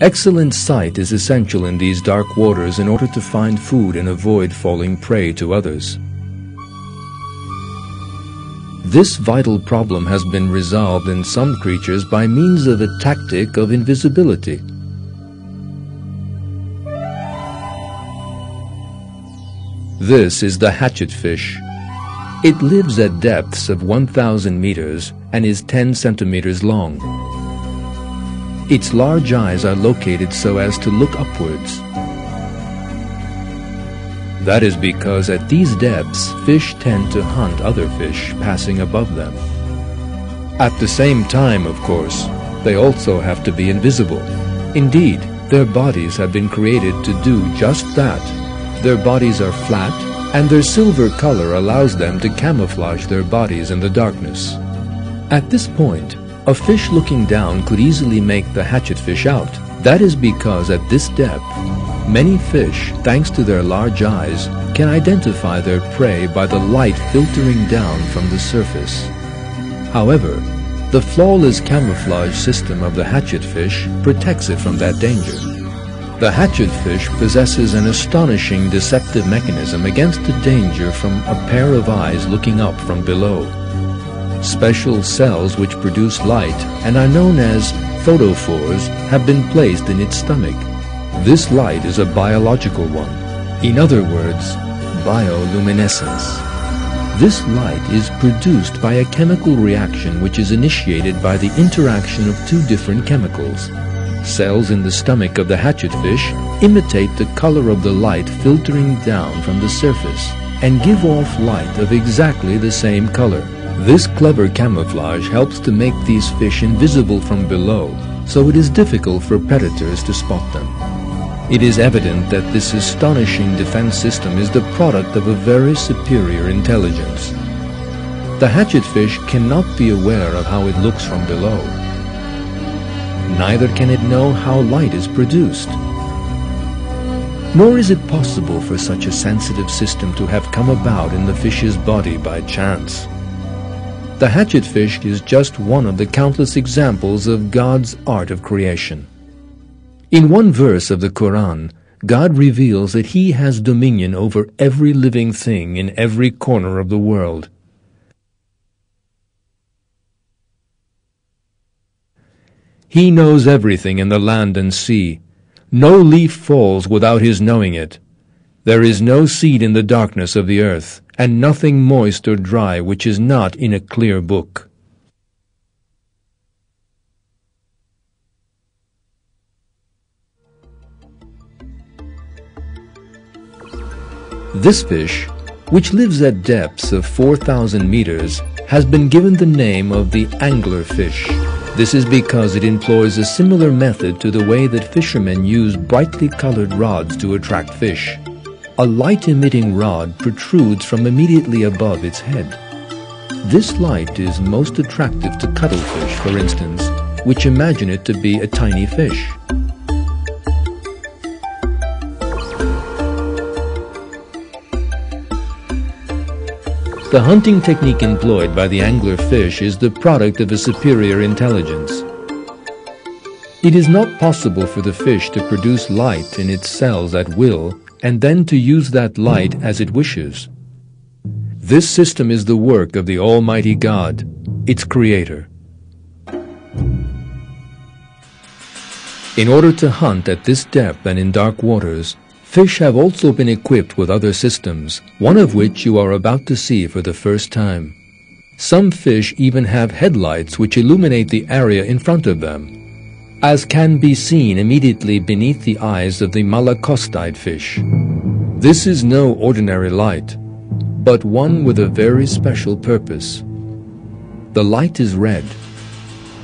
Excellent sight is essential in these dark waters in order to find food and avoid falling prey to others. This vital problem has been resolved in some creatures by means of a tactic of invisibility. This is the hatchet fish. It lives at depths of 1,000 meters and is 10 centimeters long. Its large eyes are located so as to look upwards. That is because at these depths, fish tend to hunt other fish passing above them. At the same time, of course, they also have to be invisible. Indeed, their bodies have been created to do just that their bodies are flat, and their silver color allows them to camouflage their bodies in the darkness. At this point, a fish looking down could easily make the hatchetfish out. That is because at this depth, many fish, thanks to their large eyes, can identify their prey by the light filtering down from the surface. However, the flawless camouflage system of the hatchetfish protects it from that danger. The hatchetfish possesses an astonishing deceptive mechanism against the danger from a pair of eyes looking up from below. Special cells which produce light and are known as photophores have been placed in its stomach. This light is a biological one. In other words, bioluminescence. This light is produced by a chemical reaction which is initiated by the interaction of two different chemicals. Cells in the stomach of the hatchetfish imitate the color of the light filtering down from the surface and give off light of exactly the same color. This clever camouflage helps to make these fish invisible from below, so it is difficult for predators to spot them. It is evident that this astonishing defense system is the product of a very superior intelligence. The hatchetfish cannot be aware of how it looks from below neither can it know how light is produced. Nor is it possible for such a sensitive system to have come about in the fish's body by chance. The hatchetfish is just one of the countless examples of God's art of creation. In one verse of the Quran, God reveals that He has dominion over every living thing in every corner of the world. He knows everything in the land and sea. No leaf falls without his knowing it. There is no seed in the darkness of the earth, and nothing moist or dry which is not in a clear book. This fish, which lives at depths of 4,000 meters, has been given the name of the anglerfish. This is because it employs a similar method to the way that fishermen use brightly colored rods to attract fish. A light-emitting rod protrudes from immediately above its head. This light is most attractive to cuttlefish, for instance, which imagine it to be a tiny fish. The hunting technique employed by the angler fish is the product of a superior intelligence. It is not possible for the fish to produce light in its cells at will and then to use that light as it wishes. This system is the work of the Almighty God, its creator. In order to hunt at this depth and in dark waters, Fish have also been equipped with other systems, one of which you are about to see for the first time. Some fish even have headlights which illuminate the area in front of them, as can be seen immediately beneath the eyes of the malacostide fish. This is no ordinary light, but one with a very special purpose. The light is red,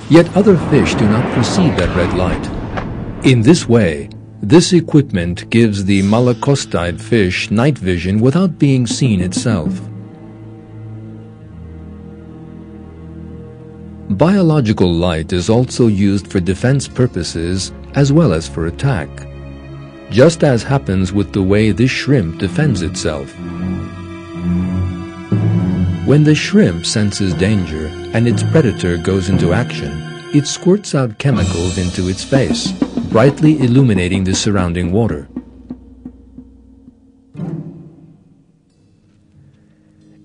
yet other fish do not perceive that red light. In this way, this equipment gives the malacostide fish night vision without being seen itself. Biological light is also used for defense purposes as well as for attack, just as happens with the way this shrimp defends itself. When the shrimp senses danger and its predator goes into action, it squirts out chemicals into its face brightly illuminating the surrounding water.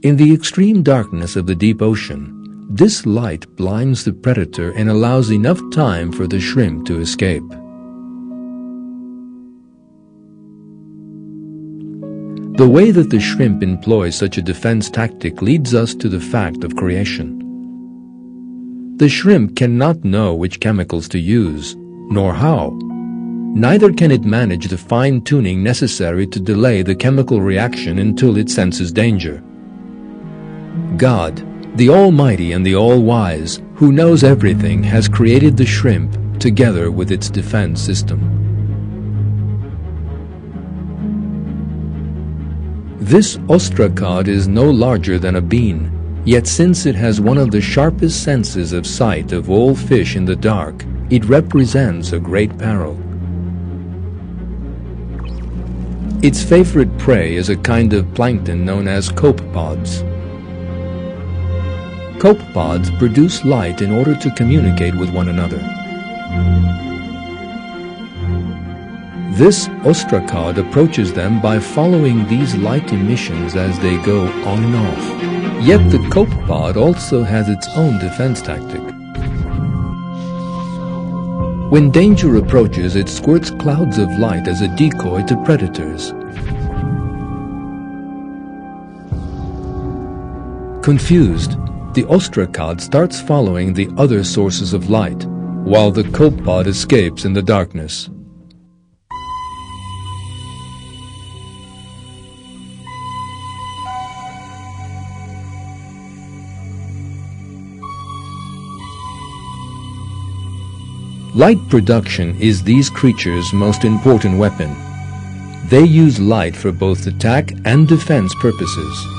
In the extreme darkness of the deep ocean, this light blinds the predator and allows enough time for the shrimp to escape. The way that the shrimp employs such a defense tactic leads us to the fact of creation. The shrimp cannot know which chemicals to use, nor how. Neither can it manage the fine-tuning necessary to delay the chemical reaction until it senses danger. God, the Almighty and the All-Wise, who knows everything, has created the shrimp together with its defense system. This ostracod is no larger than a bean, yet since it has one of the sharpest senses of sight of all fish in the dark, it represents a great peril. Its favorite prey is a kind of plankton known as copepods. Copepods produce light in order to communicate with one another. This ostracod approaches them by following these light emissions as they go on and off. Yet the copepod also has its own defense tactic. When danger approaches, it squirts clouds of light as a decoy to predators. Confused, the ostracod starts following the other sources of light, while the copepod escapes in the darkness. Light production is these creatures' most important weapon. They use light for both attack and defense purposes.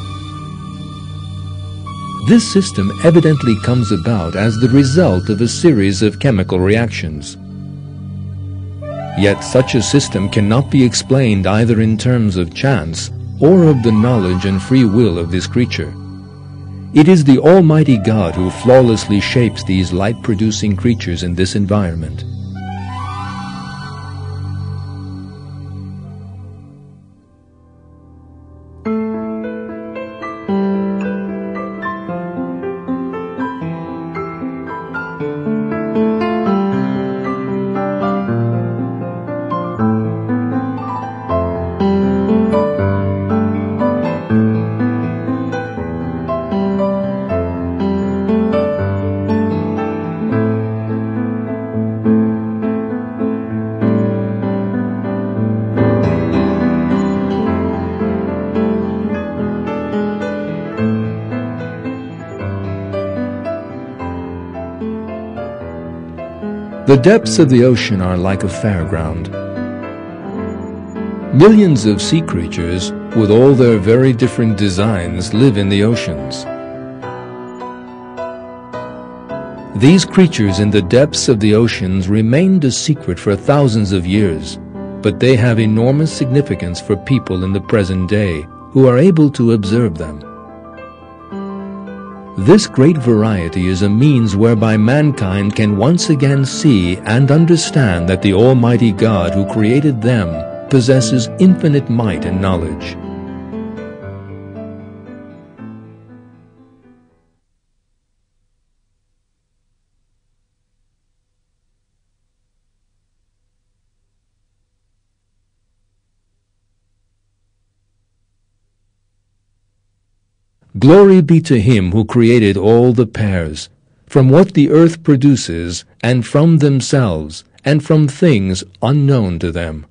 This system evidently comes about as the result of a series of chemical reactions. Yet such a system cannot be explained either in terms of chance or of the knowledge and free will of this creature. It is the Almighty God who flawlessly shapes these light-producing creatures in this environment. The depths of the ocean are like a fairground. Millions of sea creatures, with all their very different designs, live in the oceans. These creatures in the depths of the oceans remained a secret for thousands of years, but they have enormous significance for people in the present day who are able to observe them. This great variety is a means whereby mankind can once again see and understand that the Almighty God who created them possesses infinite might and knowledge. Glory be to him who created all the pairs, from what the earth produces, and from themselves, and from things unknown to them.